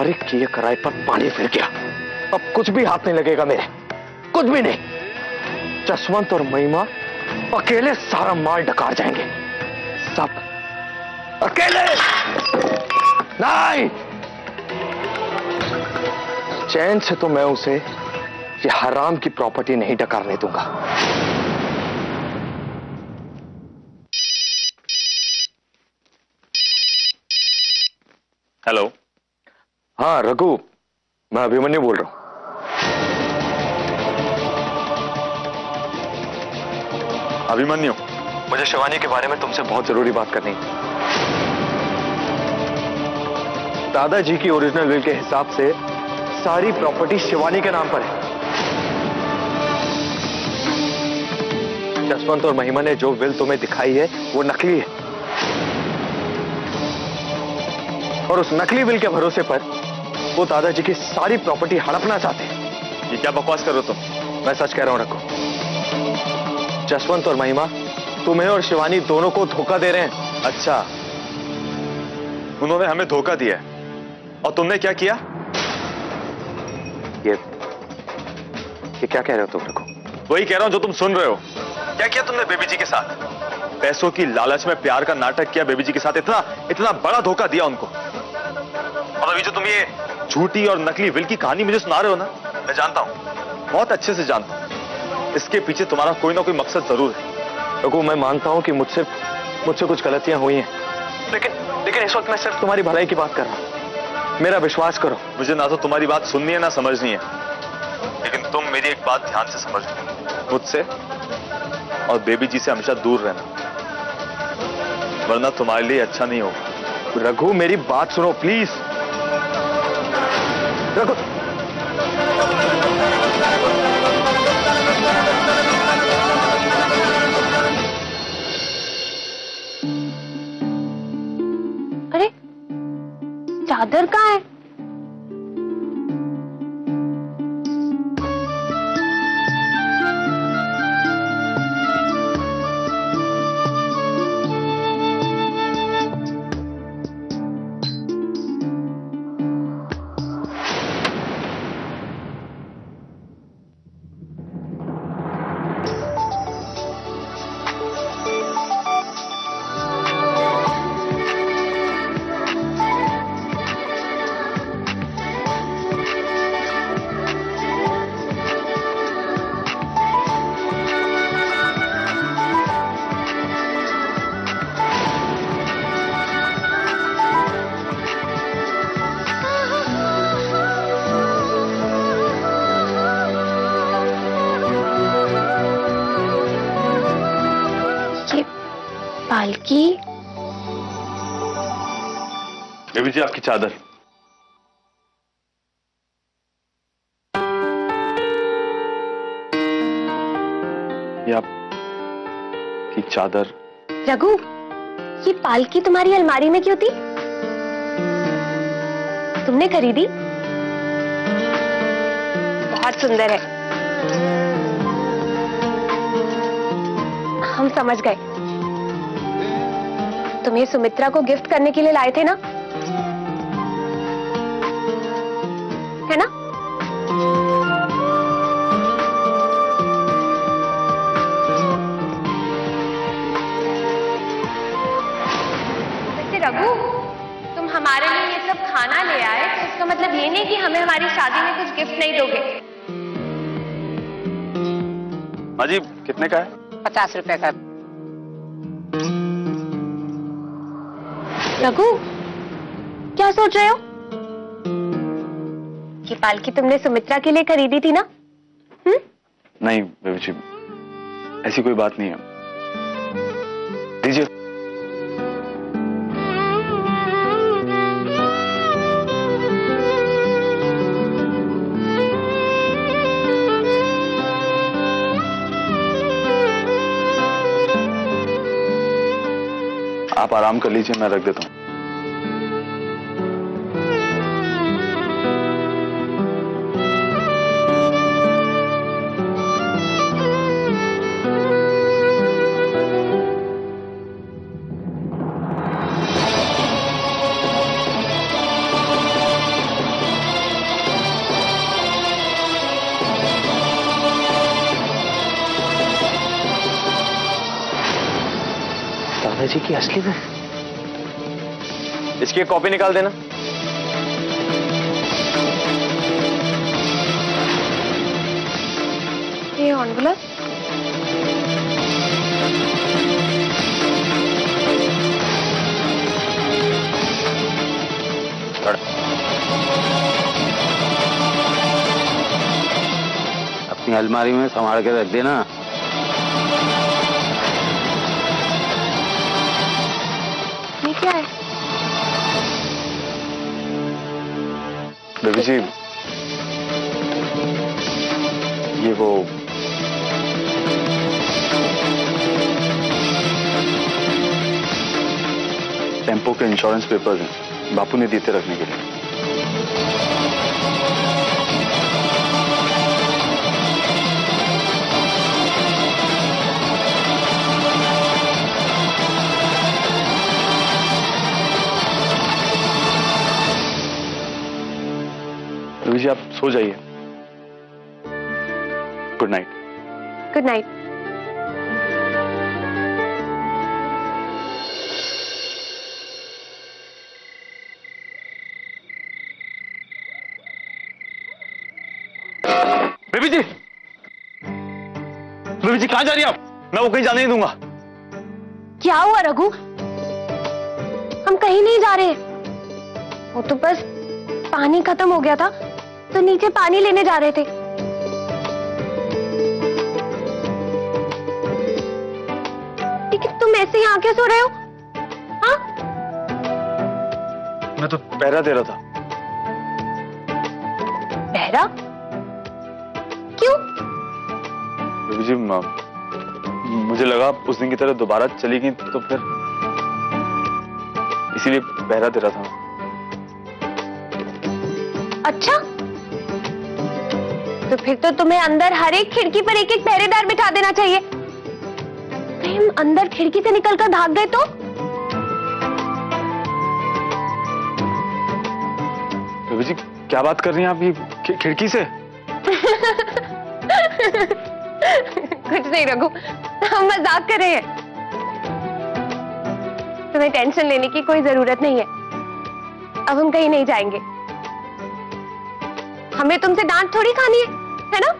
तारिक किए कराए पर पानी फिर गया। अब कुछ भी हाथ नहीं लगेगा मेरे। कुछ भी नहीं। जसवंत और महिमा अकेले सारा माल डकार जाएँगे। सब अकेले। नहीं। चैन से तो मैं उसे ये हराम की प्रॉपर्टी नहीं डकारने दूँगा। हेलो। हाँ रघु, मैं अभिमन्यु बोल रहा हूँ। अभिमन्यु, मुझे शिवानी के बारे में तुमसे बहुत ज़रूरी बात करनी है दादाजी की ओरिजिनल विल के हिसाब से सारी प्रॉपर्टी शिवानी के नाम पर है। जसवंत और महिमा ने जो विल तुम्हें दिखाई है, वो नकली है। और उस नकली विल के भरोसे पर वो दादाजी की सारी प्रॉपर्टी हड़पना चाहते हैं। ये क्या बकवास कर रहे हो तुम? मैं सच कह रहा हूँ रखो जसवंत और महिमा तुम्हें और शिवानी दोनों को धोखा दे रहे हैं। अच्छा। उन्होंने हमें धोखा दिया है। और तुमने क्या किया? ये ये क्या कह रहे हो तुम रखो वही कह रहा हूँ जो तुम सुन रहे हो। क्या किया तुमने बेबी जी के साथ? पैसों की लालच में प्यार का नाटक किया बेबी जी के साथ। इतना इतना बड़ा धोखा दिया उनको। और अभी जो तुम ये झूठी और नकली विल की कहानी मुझे सुना रहे हो ना? मैं जानता हूँ। बहुत अच्छे से जानता हूँ। इसके पीछे तुम्हारा कोई ना कोई मकसद ज़रूर है। रघु, मैं मानता हूँ कि मुझसे मुझसे कुछ गलतियाँ हुई हैं। लेकिन लेकिन इस वक्त मैं सिर्फ़ तुम्हारी भलाई की बात कर रहा हूँ। मेरा विश्वास करो। मुझे ना तो तुम्हारी बात सुननी है, ना समझनी है। लेकिन तुम मेरी एक बात ध्यान से समझ मुझसे और बेबी जी से हमेशा दूर रहना। वरना तुम्हारे लिए अच्छा नहीं होगा। रघु, मेरी बात सुनो, प्लीज़। रघु अरे चादर कहाँ है? बेबी जी आपकी चादर ये चादर रघु ये पालकी तुम्हारी अलमारी में क्यों थी तुमने खरीदी बहुत सुंदर है हम समझ गए तुम ये सुमित्रा को गिफ्ट करने के लिए लाए थे ना हमें हमारी शादी में कुछ गिफ्ट नहीं दोगे? हाँ जी कितने का है? पचास रुपए का। रघु क्या सोच रहे हो? ये पालकी तुमने सुमित्रा के लिए खरीदी थी ना? हम्म? नहीं बेबी जी ऐसी कोई बात नहीं है। दीजिए। आप आराम कर लीजिए मैं रख देता हूँ। इसकी कॉपी निकाल देना। ये अपनी अलमारी में संभाल के रख देना। बेबी जी ये वो टेंपो के इंश्योरेंस पेपर हैं बापू ने दिए थे रखने के लिए। सो जाइए। Good night good night baby ji. Baby ji कहाँ जा रही हैं आप? मैं वो कहीं जाने नहीं दूँगा। क्या हुआ रघु? हम कहीं नहीं जा रहे। वो तो बस पानी खत्म हो गया था। तो नीचे पानी लेने जा रहे थे। लेकिन तुम ऐसे ही आके सो रहे हो? हाँ? मैं तो पहरा दे रहा था। बहरा क्यों? जी म- मुझे लगा उस दिन की तरह दोबारा चली गई तो फिर इसीलिए पहरा दे रहा था। अच्छा? तो फिर तो तुम्हें अंदर हर एक खिड़की पर एक एक पहरेदार बिठा देना चाहिए। हम अंदर खिड़की से निकलकर भाग गए तो? बेबी जी क्या बात कर रही हैं आप ये खिड़की से? कुछ नहीं रघु हम मज़ाक कर रहे हैं। तुम्हें टेंशन लेने की कोई ज़रूरत नहीं है। अब हम कहीं नहीं जाएँगे। हमें तुमसे डांट थोड़ी खानी है। है ना?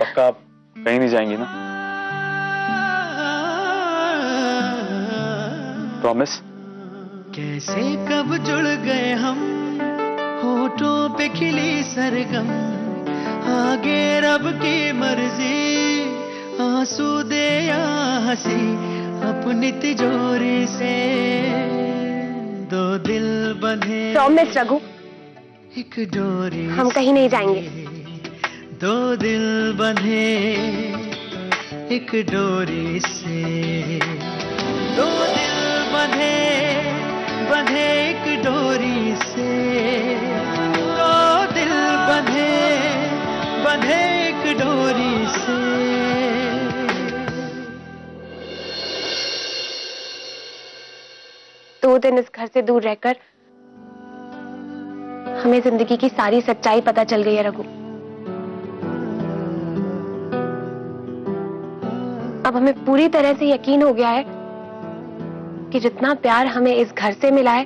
पक्का आप कहीं नहीं जाएँगी ना? प्रॉमिस कैसे कब जुड़ गए हम? होठों पे खिली सरगम। आगे रब की मर्ज़ी आँसू दे या हँसी अपनी तिजोरी से। दो दिल बंधे। प्रॉमिस रघु। एक डोरी हम कहीं नहीं जाएँगे। दो दिल बंधे। एक डोरी से दो दिल बंधे बंधे एक डोरी से। दो दिल बंधे बंधे एक डोरी से। दो दिन इस घर से दूर रहकर हमें ज़िंदगी की सारी सच्चाई पता चल गई है, रघु। अब हमें पूरी तरह से यकीन हो गया है कि जितना प्यार हमें इस घर से मिला है,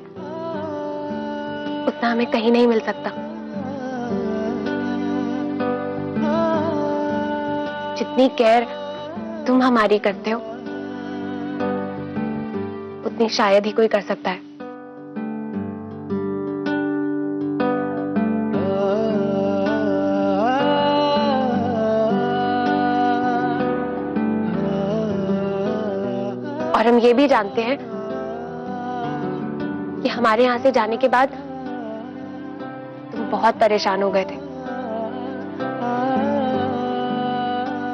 उतना हमें कहीं नहीं मिल सकता। जितनी केयर तुम हमारी करते हो उतनी शायद ही कोई कर सकता है। और हम ये भी जानते हैं कि हमारे यहाँ से जाने के बाद तुम बहुत परेशान हो गए थे।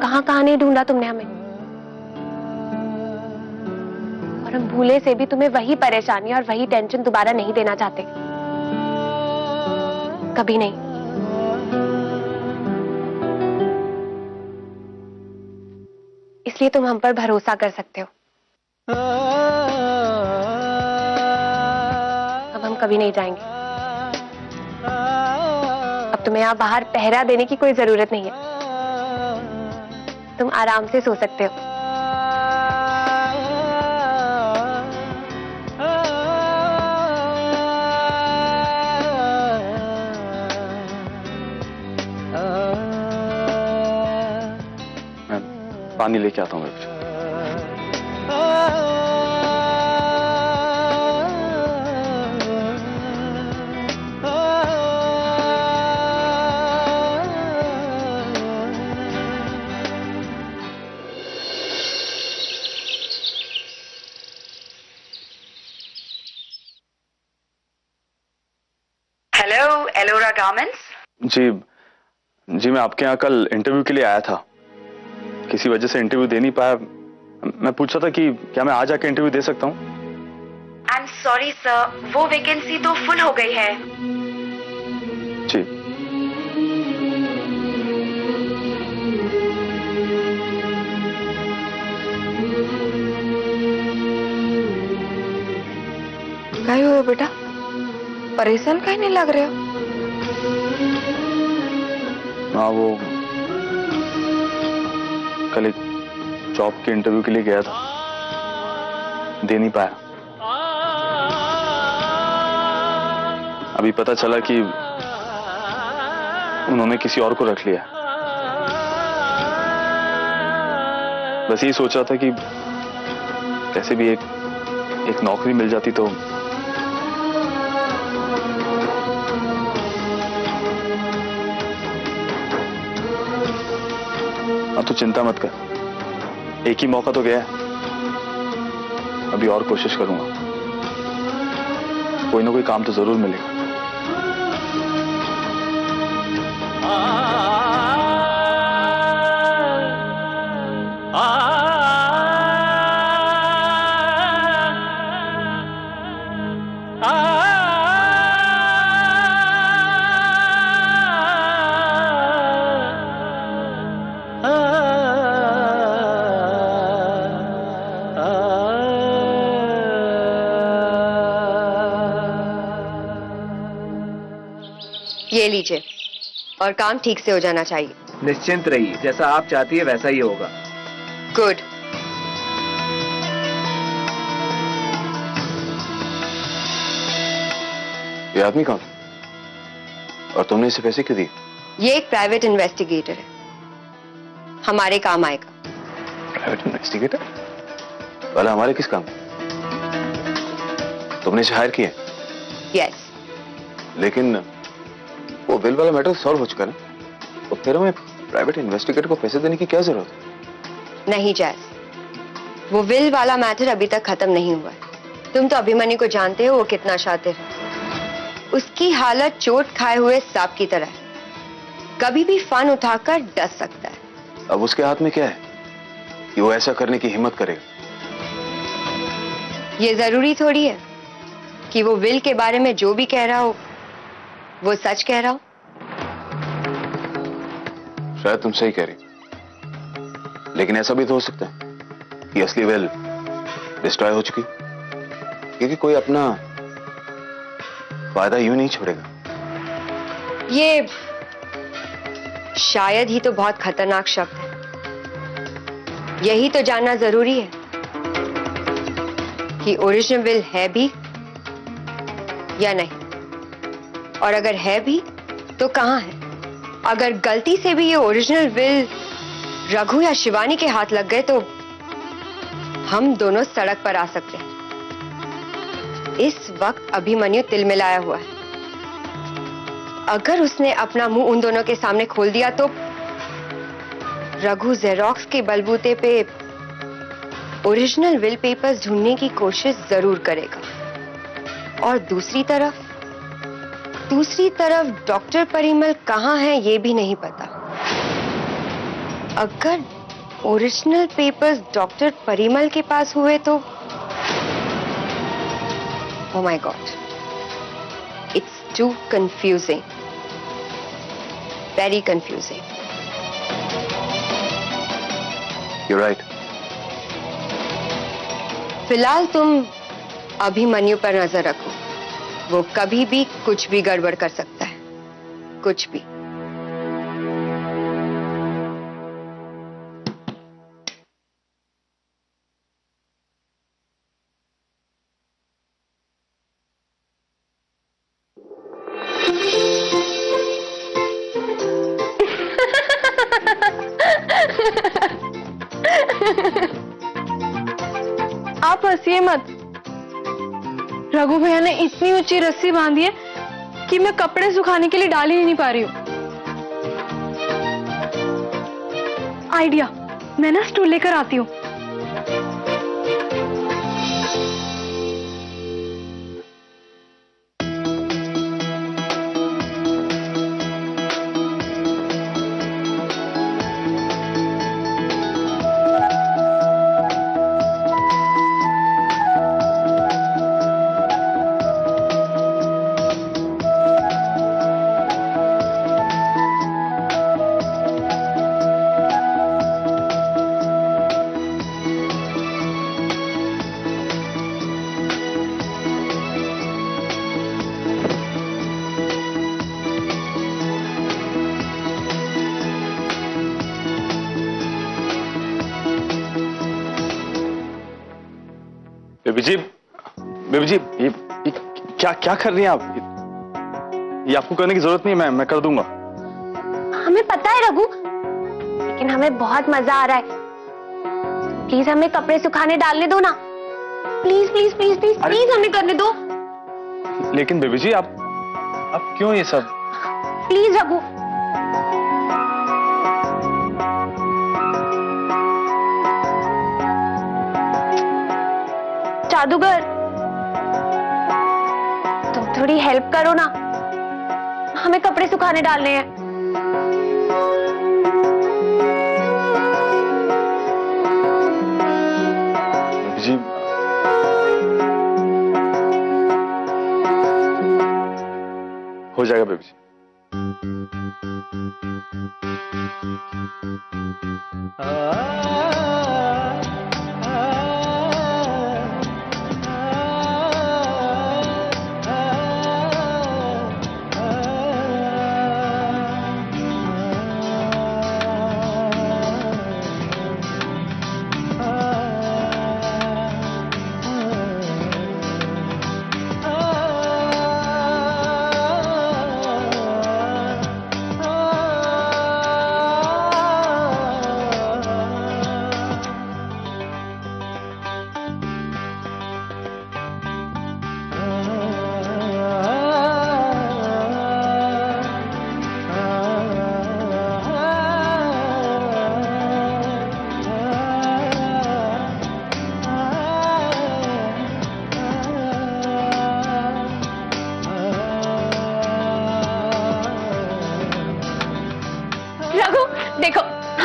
कहाँ कहाँ नहीं ढूंढा तुमने हमें? और हम भूले से भी तुम्हें वही परेशानी और वही टेंशन दोबारा नहीं देना चाहते। कभी नहीं। इसलिए तुम हम पर भरोसा कर सकते हो। अब हम कभी नहीं जाएँगे। अब तुम्हें यहाँ बाहर पहरा देने की कोई ज़रूरत नहीं है। तुम आराम से सो सकते हो। पानी लेके आता हूँ हेलो एलोरा गार्मेंट्स जी जी मैं आपके यहाँ कल इंटरव्यू के लिए आया था। किसी वजह से इंटरव्यू दे नहीं पाया। मैं पूछ रहा था कि क्या मैं आज आके इंटरव्यू दे सकता हूँ? आई एम सॉरी सर वो वैकेंसी तो फुल हो गई है। जी। काय हो बेटा? परेशान कहीं नहीं लग रहे हो? हाँ वो जॉब के इंटरव्यू के लिए गया था। दे नहीं पाया। अभी पता चला कि उन्होंने किसी और को रख लिया। बस यही सोचा था कि कैसे भी एक एक नौकरी मिल जाती तो अब तो चिंता मत कर। एक ही मौका तो गया अभी और कोशिश करूँगा कोई ना कोई काम तो ज़रूर मिलेगा ये लीजिए। और काम ठीक से हो जाना चाहिए। निश्चिंत रहिए जैसा आप चाहती है वैसा ही होगा। गुड ये आदमी कौन और तुमने इसे पैसे क्यों दिए ये एक प्राइवेट इन्वेस्टिगेटर है। हमारे काम आएगा। प्राइवेट इन्वेस्टिगेटर वाला हमारे किस काम? तुमने इसे हायर किया यस लेकिन वो बिल वाला मैटर सॉल्व हो चुका ना? तो फिर हमें प्राइवेट इन्वेस्टिगेटर को पैसे देने की क्या ज़रूरत नहीं जैस वो विल वाला मैटर अभी तक खत्म नहीं हुआ है। तुम तो अभिमन्यु को जानते हो वो कितना शातिर है। उसकी हालत चोट खाए हुए सांप की तरह है। कभी भी फन उठाकर डस सकता है। अब उसके हाथ में क्या है? कि वो ऐसा करने की हिम्मत करेगा ये ज़रूरी थोड़ी है कि वो विल के बारे में जो भी कह रहा हो वो सच कह रहा हो? शायद तुम सही कह रही लेकिन ऐसा भी तो हो सकता है कि असली वेल डिस्ट्रॉय हो चुकी क्योंकि कोई अपना फ़ायदा यूँ नहीं छोड़ेगा। ये शायद ही तो बहुत खतरनाक शब्द है। यही तो जानना ज़रूरी है कि ओरिजिनल विल है भी या नहीं। और अगर है भी तो कहाँ है? अगर गलती से भी ये ओरिजिनल विल रघु या शिवानी के हाथ लग गए तो हम दोनों सड़क पर आ सकते हैं। इस वक्त अभिमन्यु तिल मिलाया हुआ है। अगर उसने अपना मुँह उन दोनों के सामने खोल दिया तो रघु जेरोक्स के बलबूते पे ओरिजिनल विल पेपर्स ढूँढने की कोशिश ज़रूर करेगा। और दूसरी तरफ़ दूसरी तरफ़ डॉक्टर परिमल कहाँ है ये भी नहीं पता। अगर ओरिजिनल पेपर्स डॉक्टर परिमल के पास हुए तो ओ my god it's too confusing very confusing you right फ़िलहाल तुम अभिमन्यु पर नज़र रखो। वो कभी भी कुछ भी गड़बड़ कर सकता है। कुछ भी। इतनी रस्सी बांधी है कि मैं कपड़े सुखाने के लिए डाल ही नहीं पा रही हूँ। आइडिया, मैं ना स्टूल लेकर आती हूँ। बेबी जी बेबी जी ये, ये क्या क्या कर रही हैं आप? ये, ये आपको करने की ज़रूरत नहीं है मैं मैं कर दूँगा। हमें पता है रघु लेकिन हमें बहुत मज़ा आ रहा है। प्लीज़ हमें कपड़े सुखाने डालने दो ना। Please please please please please हमें करने दो। लेकिन बेबी जी आप आप क्यों ये सब? प्लीज़ रघु जादूगर। तुम थोड़ी हेल्प करो ना। हमें कपड़े सुखाने डालने हैं। जी। हो जाएगा बेबी जी।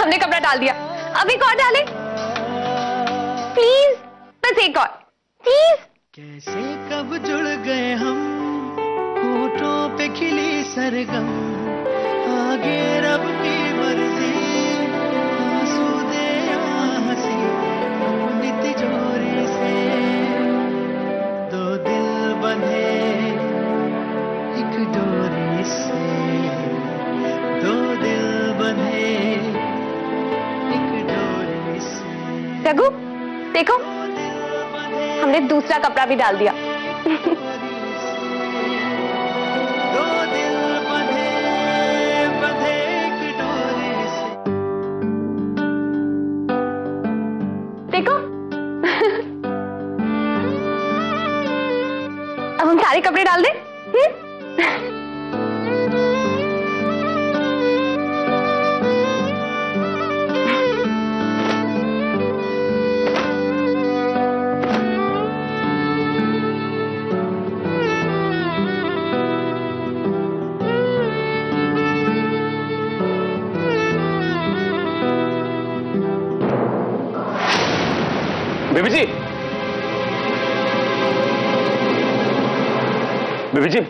हमने कपड़ा डाल दिया। अब एक और डाले। प्लीज़ बस एक और। प्लीज़ कैसे कब जुड़ गए हम? होठों पे खिली सरगम। आगे रब की मर्ज़ी। एक डोरी से। दो दिल बंधे रघु, देखो, हमने दूसरा कपड़ा भी डाल दिया। देखो, अब हम सारे कपड़े डाल दें। बेबी जी। बीबी जी